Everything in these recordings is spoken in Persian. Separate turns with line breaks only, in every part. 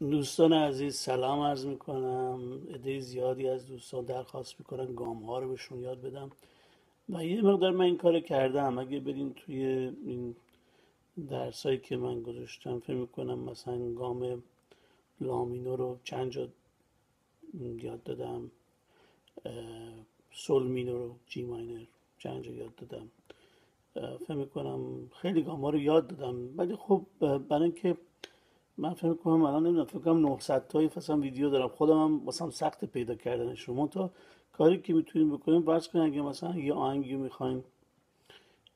دوستان عزیز سلام عرض می‌کنم. عده زیادی از دوستان درخواست می‌کنن گام ها رو بهشون یاد بدم. و یه مقدار من این کار کردم. اگه برین توی این درسایی که من گذاشتم فکر می‌کنم مثلا گام لامینو رو چند جا یاد دادم. سول مینو رو جی ماینر چند جا یاد دادم. فکر می‌کنم خیلی گام ها رو یاد دادم. ولی خب برای اینکه من فکر کنم الان نمی‌دونم فکر کنم 900 تایی مثلا ویدیو دارم. خودم هم مثلا سخت پیدا کردن شما. تا کاری که می‌تونیم بکنیم فرض کنیم اگه مثلا یه آهنگی می‌خوایم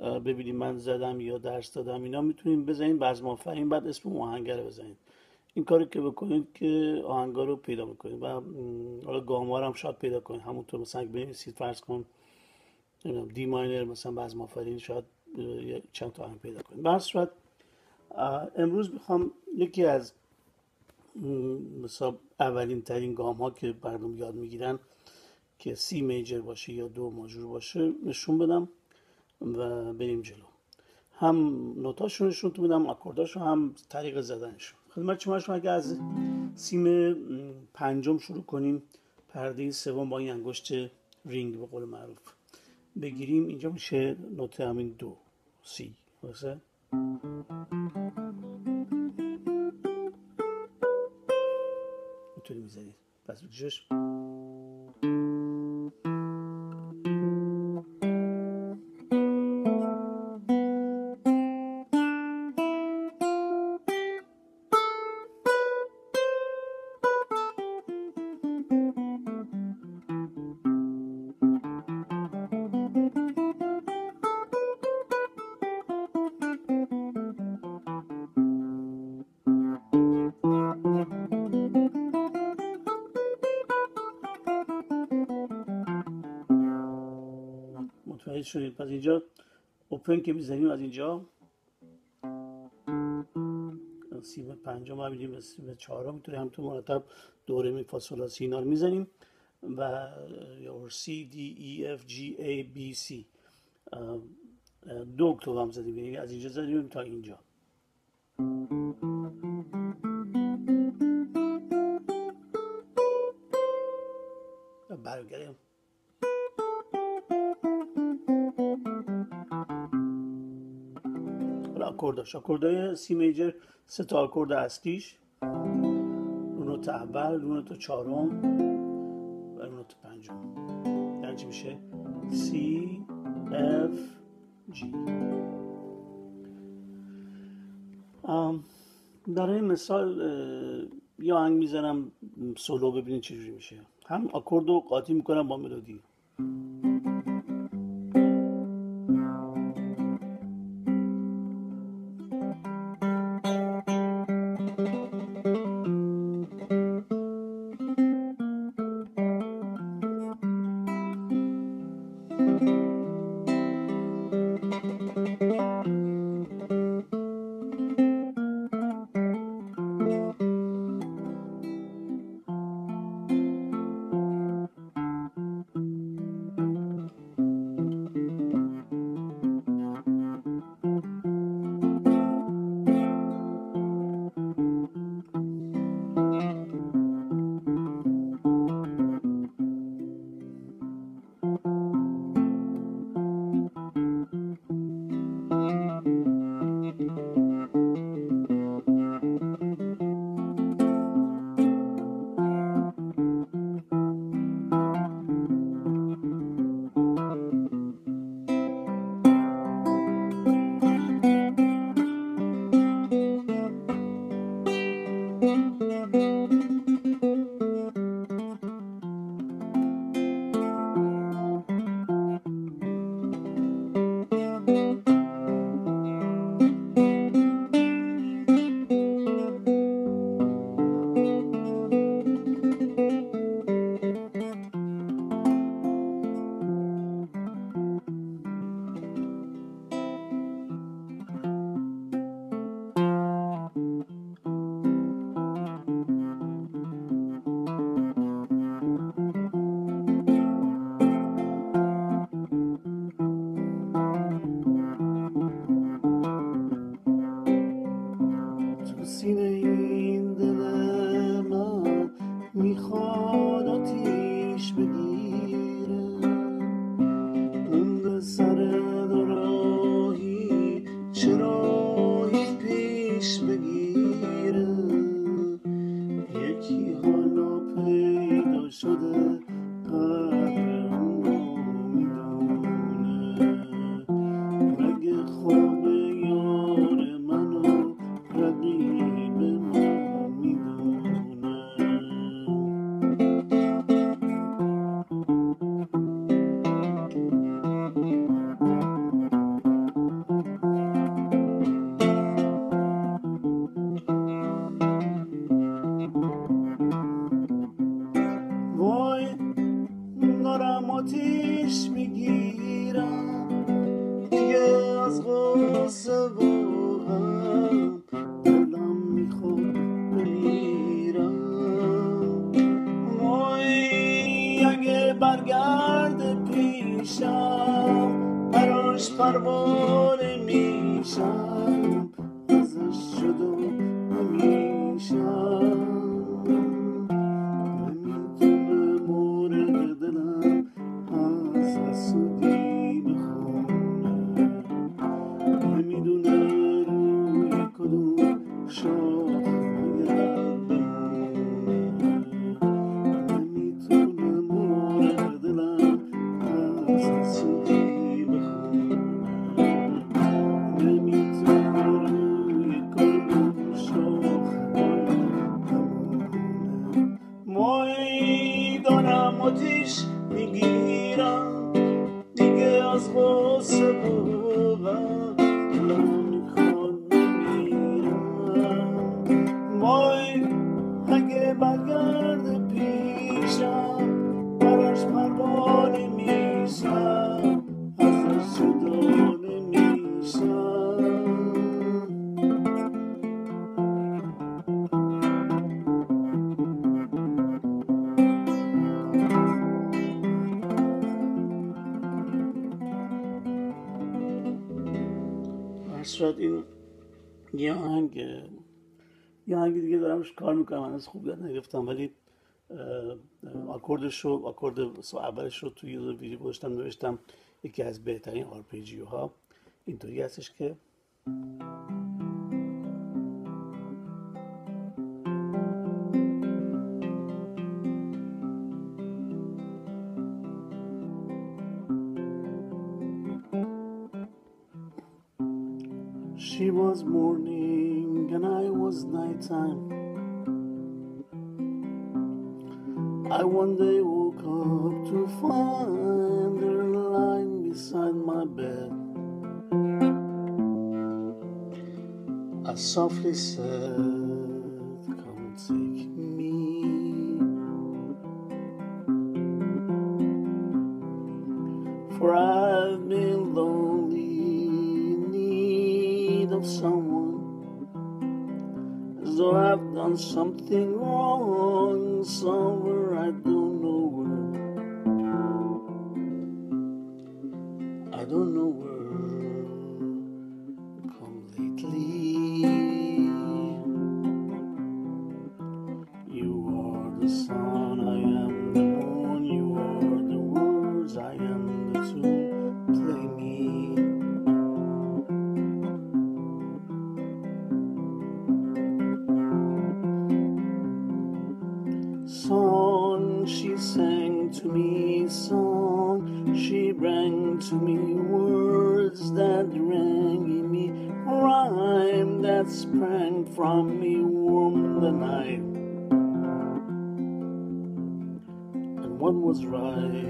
ببینیم من زدم یا درس دادم اینا می‌تونیم بزنین بزم آفرین بعد اسم آهنگر رو بزنید این کاری که بکنید که آهنگا رو پیدا بکنید. و حالا گاموار هم شاید پیدا کنید. همونطور مثلا اگه بنویسید فرض کن دی ماینر مثلا بزم آفرین شاید چند تا آهنگ پیدا کنید. به صورت امروز می‌خوام یکی از مثلا اولین ترین گام ها که مردم یاد می‌گیرن که سی میجر باشه یا دو ماجور باشه نشون بدم و بریم جلو. هم نوتاشون نشون تو بدم اکورداشون هم طریق زدنشون. خدمت شما شما اگه از سیم پنجم شروع کنیم پرده سوم با این انگشت رینگ به قول معروف. بگیریم اینجا میشه نوت همین دو سی. درسته؟ اینطوری می‌زنید پس بکشش شدید پس اینجا اوپن که می‌زنیم از اینجا. سیم پنجم هم میدیم سیم چهارم. می‌تونیم هم تو مرتب دوره می فاصله اینا رو می‌زنیم. و یا C D E F G A B C. دو اکتاب هم زدیم. یعنی از اینجا زدیم تا اینجا. برگردیم. آکورداش آکوردهای سی میجر سه تا آکورد اصلیش. نوت اول نوت چهارم و نوت پنجم. یعنی چی میشه؟ سی اف جی برای مثال یا آهنگ می‌زنم سولو ببینید چجوری میشه. هم آکورد رو قاطی می‌کنم با ملودی. برگرد پیشم براش پروانه میشم. صورت این یه آهنگ یه آهنگ دیگه دارمش کار می‌کنم من از خوب یاد نگرفتم ولی آکوردش رو آکورد اولش رو توی یه ویدیو گذاشتم نوشتم یکی از بهترین arpeggio ها اینطوری هستش که She was morning and I was nighttime. I one day woke up to find her lying beside my bed. I softly said, Come take me. For I've been of someone. As though I've done something wrong somewhere I don't know where. I don't know where. completely. You are the sun, warm the night. And what was right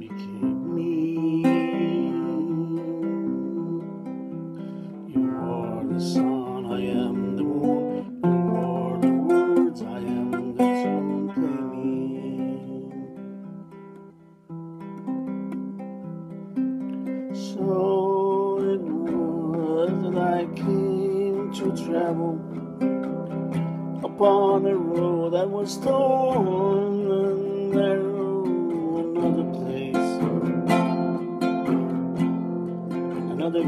became me. You are the sun, I am the moon. You are the words, I am the tune. Play me. So it was that I came to travel upon a road that was torn and narrow, another place, another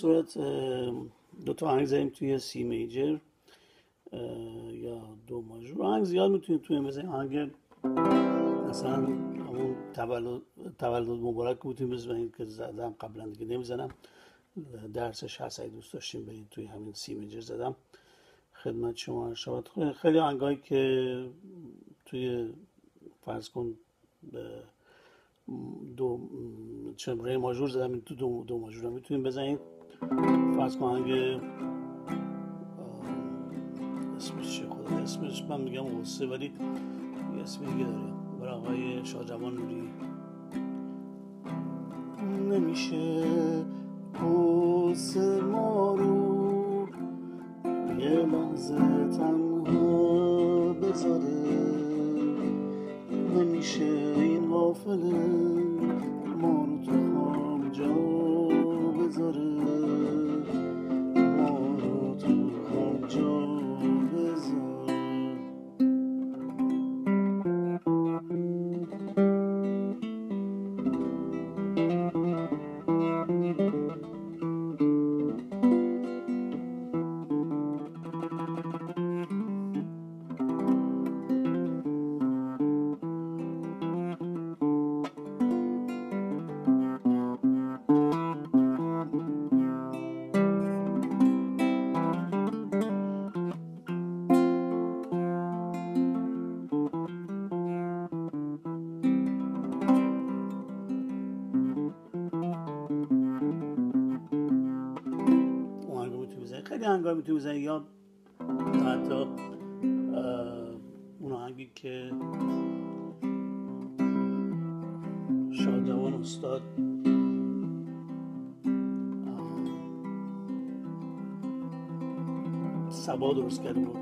صورت دو تا آهنگ زدیم توی سی میجر یا دو ماژور آهنگ زیاد می‌تونید توی مثل آهنگ مثلا همون تولد تولد مبارک می‌تونید بزنید که زدم قبلا دیگه نمی‌زنم. درسش هست دوست داشتیم برید توی همین سی میجر زدم. خدمت شما شود. خیلی آهنگایی که توی فرض کن دو چه ری ماژور زدم این تو دو, دو ماژور می‌تونیم بزنید فرض کن اه، اسمش چیه خدا؟ اسمش من میگم غصه ولی یه اسم دیگه داره. برای آقای شاهجوان نوری. نمیشه واسه آهنگا می‌تونی بزنی یا حتی اون آهنگی که شادوان استاد سبا درست کرده بود.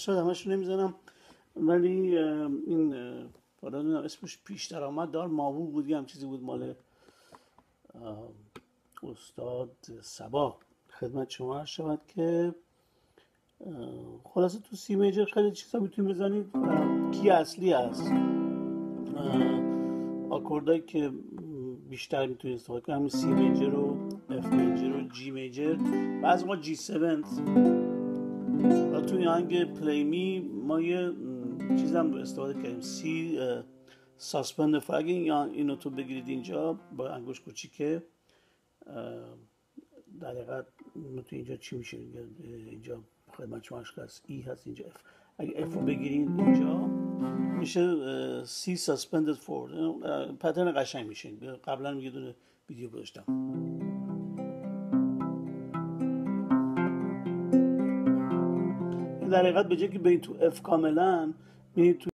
شاید همش نمی‌زنم. ولی این حالا نمی‌دونم اسمش پیش درآمد دار ماهو بود یه چیزی بود مال استاد سبا. خدمت شما عرض شود که خلاصه تو سی میجر خیلی چیزا می‌تونید بزنید کی اصلی هست. اه، آکوردهایی که بیشتر می‌تونید استفاده کنید همین سی میجر و اف میجر و جی میجر. بعضی ما جی 7 و توی آهنگ پلی می ما یه چیزم استفاده کردیم. سی ساسپند یا اینو تو بگیرید اینجا با انگوش کوچیکه در حقیقت تو اینجا چی میشه؟ اینجا خدمت شما هست. ای هست اینجا. اف اگه اف رو بگیرید اینجا میشه سی ساسپندد فورد پترن قشنگ میشه. قبلا یه دونه ویدیو گذاشتم. در حقیقت به جای که برید تو اف کاملا میرید تو